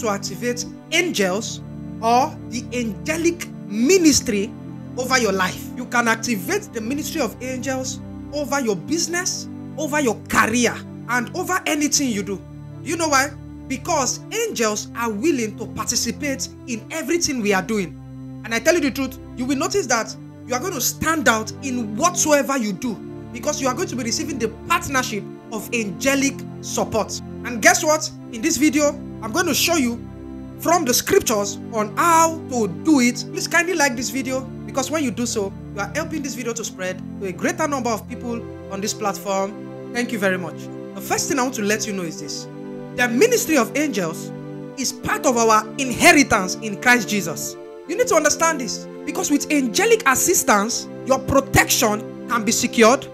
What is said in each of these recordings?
to activate angels or the angelic ministry over your life. You can activate the ministry of angels over your business, over your career, and over anything you do. Do you know why? Because angels are willing to participate in everything we are doing. And I tell you the truth, you will notice that you are going to stand out in whatsoever you do because you are going to be receiving the partnership of angelic support. And guess what? In this video, I'm going to show you from the scriptures on how to do it. Please kindly like this video because when you do so, you are helping this video to spread to a greater number of people on this platform. Thank you very much. The first thing I want to let you know is this the ministry of angels is part of our inheritance in Christ Jesus. You need to understand this because with angelic assistance, your protection can be secured,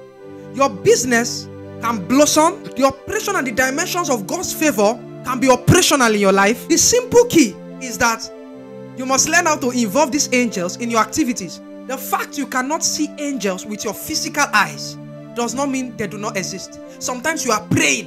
your business can blossom, the operation and the dimensions of God's favor can be operational in your life. The simple key is that you must learn how to involve these angels in your activities. The fact you cannot see angels with your physical eyes does not mean they do not exist. Sometimes you are praying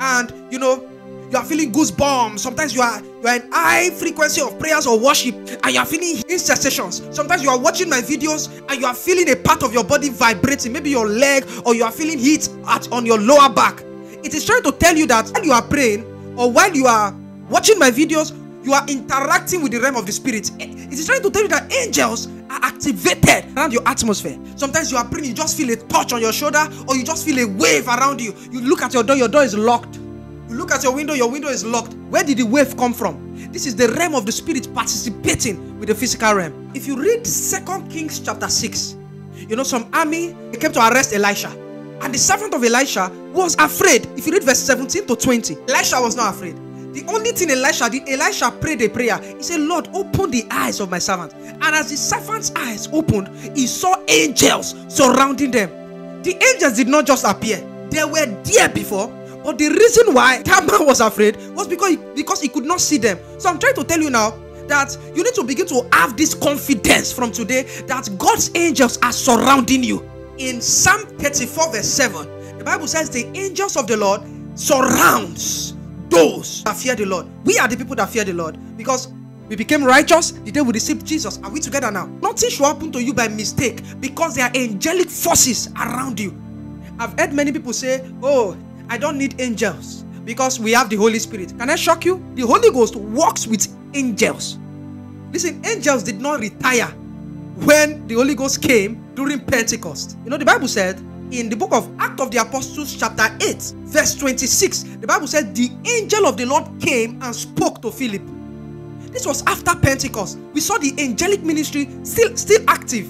and you know you are feeling goosebumps. Sometimes you are you are in high frequency of prayers or worship and you are feeling intercessions. Sometimes you are watching my videos and you are feeling a part of your body vibrating, maybe your leg or you are feeling heat at on your lower back. It is trying to tell you that while you are praying or while you are watching my videos, you are interacting with the realm of the spirit. It is trying to tell you that angels are activated around your atmosphere. Sometimes you are praying, you just feel a touch on your shoulder, or you just feel a wave around you. You look at your door, your door is locked. You look at your window, your window is locked. Where did the wave come from? This is the realm of the spirit participating with the physical realm. If you read Second Kings chapter 6, you know, some army they came to arrest Elisha. And the servant of Elisha was afraid. If you read verse 17 to 20, Elisha was not afraid. The only thing Elisha did, Elisha prayed a prayer. He said, Lord, open the eyes of my servant. And as the servant's eyes opened, he saw angels surrounding them. The angels did not just appear, they were there before. But the reason why that man was afraid was because he, because he could not see them. So I'm trying to tell you now that you need to begin to have this confidence from today that God's angels are surrounding you. In Psalm 34, verse 7, the Bible says, The angels of the Lord surrounds those that fear the Lord. We are the people that fear the Lord because we became righteous the day we received Jesus. Are we together now? Nothing should happen to you by mistake because there are angelic forces around you. I've heard many people say, Oh, I don't need angels because we have the Holy Spirit. Can I shock you? The Holy Ghost works with angels. Listen, angels did not retire when the Holy Ghost came during Pentecost. You know, the Bible said in the book of Acts of the Apostles, chapter 8, verse 26, the Bible said, The angel of the Lord came and spoke to Philip. This was after Pentecost. We saw the angelic ministry still, still active.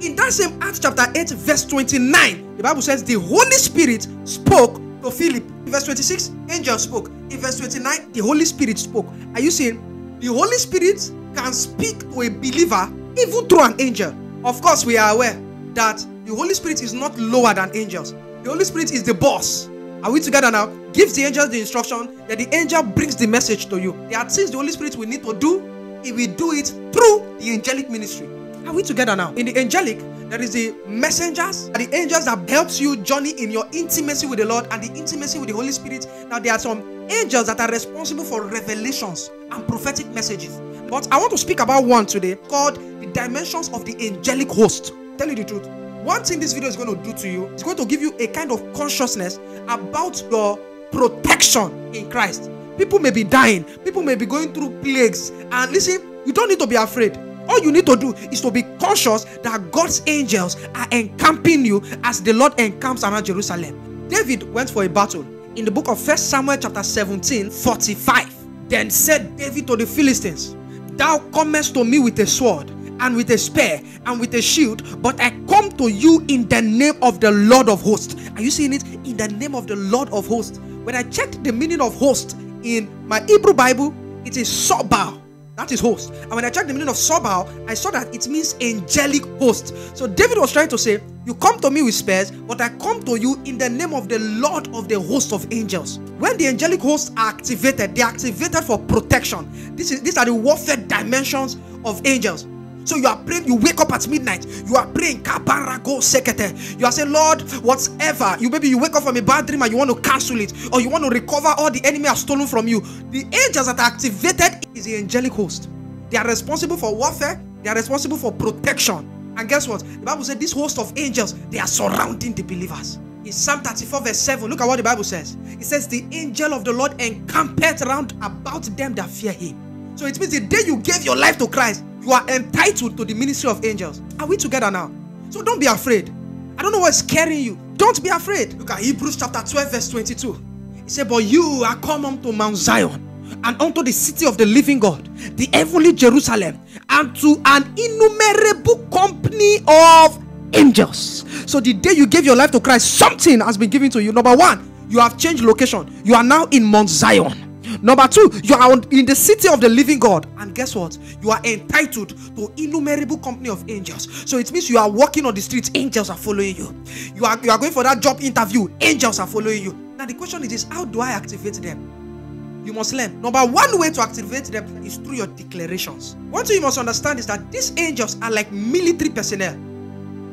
In that same Acts chapter 8, verse 29, the Bible says, The Holy Spirit spoke to Philip. In verse 26, angel spoke. In verse 29, the Holy Spirit spoke. Are you seeing? The Holy Spirit can speak to a believer even through an angel. Of course, we are aware that the Holy Spirit is not lower than angels. The Holy Spirit is the boss. Are we together now? Gives the angels the instruction that the angel brings the message to you. There are things the Holy Spirit will need to do. He will do it through the angelic ministry. Are we together now? In the angelic, there is the messengers, the angels that helps you journey in your intimacy with the Lord and the intimacy with the Holy Spirit. Now there are some angels that are responsible for revelations and prophetic messages. But I want to speak about one today called the dimensions of the angelic host. Tell you the truth. One thing this video is going to do to you is going to give you a kind of consciousness about your protection in Christ. People may be dying, people may be going through plagues, and listen, you don't need to be afraid. All you need to do is to be conscious that God's angels are encamping you as the Lord encamps around Jerusalem. David went for a battle in the book of First Samuel, chapter 17, 45. Then said David to the Philistines, Thou comest to me with a sword and with a spear and with a shield, but I come to you in the name of the Lord of hosts. Are you seeing it? In the name of the Lord of hosts. When I checked the meaning of host in my Hebrew Bible, it is Sobal. That is host. And when I checked the meaning of Sobal, I saw that it means angelic host. So David was trying to say, You come to me with spears, but I come to you in the name of the Lord of the host of angels. When the angelic hosts are activated, they are activated for protection. This is these are the warfare dimensions of angels. So you are praying, you wake up at midnight, you are praying, Sekete. You are saying, Lord, whatever. You maybe you wake up from a bad dream and you want to cancel it, or you want to recover all the enemy has stolen from you. The angels that are activated is the angelic host. They are responsible for warfare, they are responsible for protection. And guess what? The Bible said this host of angels, they are surrounding the believers. In Psalm 34, verse 7, look at what the Bible says. It says, The angel of the Lord encampeth round about them that fear him. So it means the day you gave your life to Christ, you are entitled to the ministry of angels. Are we together now? So don't be afraid. I don't know what's scaring you. Don't be afraid. Look at Hebrews chapter 12, verse 22. He said, But you are come unto Mount Zion and unto the city of the living God, the heavenly Jerusalem, and to an innumerable company of angels. So the day you gave your life to Christ, something has been given to you. Number one, you have changed location. You are now in Mount Zion. Number two, you are in the city of the living God. And guess what? You are entitled to innumerable company of angels. So it means you are walking on the streets, angels are following you. You are, you are going for that job interview, angels are following you. Now the question is this how do I activate them? you must learn. Number one way to activate them is through your declarations. One thing you must understand is that these angels are like military personnel.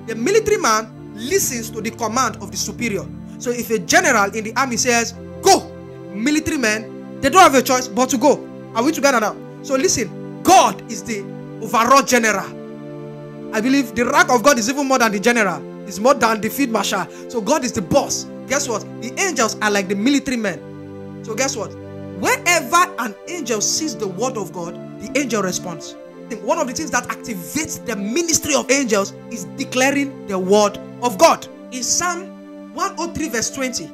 The military man listens to the command of the superior. So if a general in the army says, Go, military men, they don't have a choice but to go. Are we together now? So listen, God is the overall general. I believe the rank of God is even more than the general, it's more than the field marshal. So God is the boss. Guess what? The angels are like the military men. So guess what? Wherever an angel sees the word of God, the angel responds. One of the things that activates the ministry of angels is declaring the word of God. In Psalm 103, verse 20,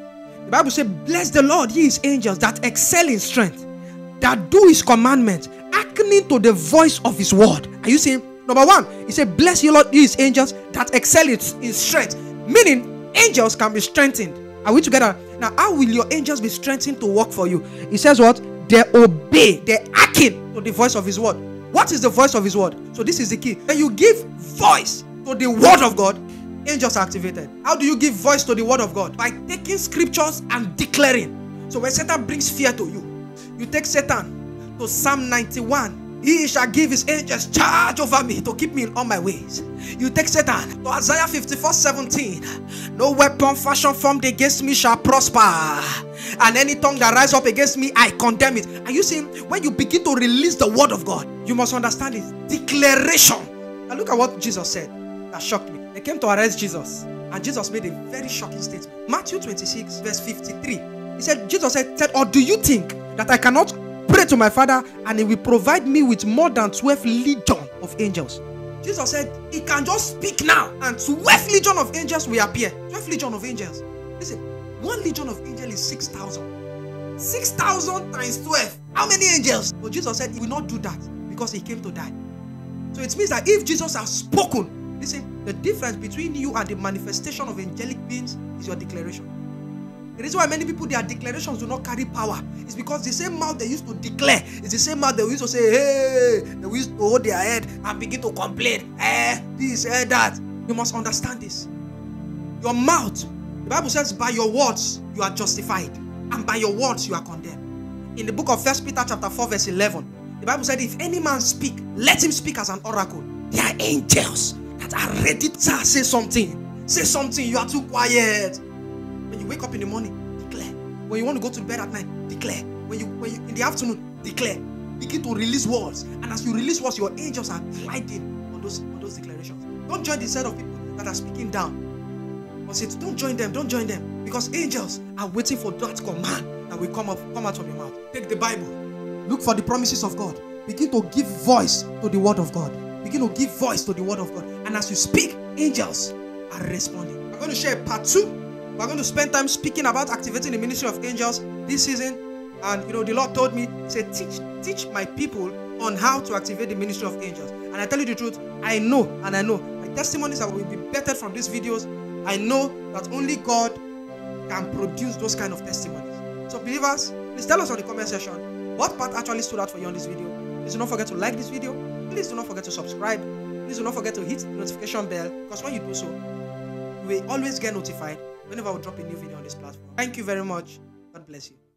Bible says, Bless the Lord, ye his angels that excel in strength, that do his commandments, hearkening to the voice of his word. Are you seeing? Number one, he said, Bless you, Lord, ye his angels that excel in strength. Meaning, angels can be strengthened. Are we together? Now, how will your angels be strengthened to work for you? He says, What? They obey, they hearken to the voice of his word. What is the voice of his word? So, this is the key. When you give voice to the word of God, angels are activated. How do you give voice to the word of God? By taking scriptures and declaring. So, when Satan brings fear to you, you take Satan to Psalm 91 he shall give his angels charge over me to keep me in all my ways. You take Satan to Isaiah 54 17. No weapon fashioned formed against me shall prosper. And any tongue that rise up against me, I condemn it. Are you seeing when you begin to release the word of God, you must understand it. Declaration. Now look at what Jesus said. That shocked me. They came to arrest Jesus, and Jesus made a very shocking statement. Matthew 26, verse 53. He said, Jesus said, Or do you think that I cannot pray to my Father, and He will provide me with more than 12 legion of angels. Jesus said, He can just speak now, and 12 legion of angels will appear. 12 legion of angels. Listen, one legion of angels is 6,000. 6,000 times 12. How many angels? But Jesus said He will not do that because He came to die. So it means that if Jesus has spoken, listen, the difference between you and the manifestation of angelic beings is your declaration. The reason why many people their declarations do not carry power is because the same mouth they used to declare is the same mouth they used to say, hey, they used to hold their head and begin to complain, eh, this, eh, that. You must understand this. Your mouth, the Bible says, by your words you are justified, and by your words you are condemned. In the book of First Peter chapter 4, verse 11, the Bible said, if any man speak, let him speak as an oracle. They are angels that are ready to say something. Say something, you are too quiet When you wake up in the morning, declare. When you want to go to bed at night, declare. When you when you in the afternoon, declare. Begin to release words. And as you release words, your angels are gliding on those on those declarations. Don't join the set of people that are speaking down. But it, don't join them, don't join them. Because angels are waiting for that command that will come up, come out of your mouth. Take the Bible. Look for the promises of God. Begin to give voice to the word of God. Begin to give voice to the word of God. And as you speak, angels are responding. I'm going to share part two we're going to spend time speaking about activating the ministry of angels this season. And you know, the Lord told me, say, teach, teach my people on how to activate the ministry of angels. And I tell you the truth, I know and I know my testimonies will be better from these videos. I know that only God can produce those kind of testimonies. So, believers, please tell us on the comment section what part actually stood out for you on this video. Please do not forget to like this video. Please do not forget to subscribe. Please do not forget to hit the notification bell because when you do so, you will always get notified whenever I drop a new video on this platform. Thank you very much. God bless you.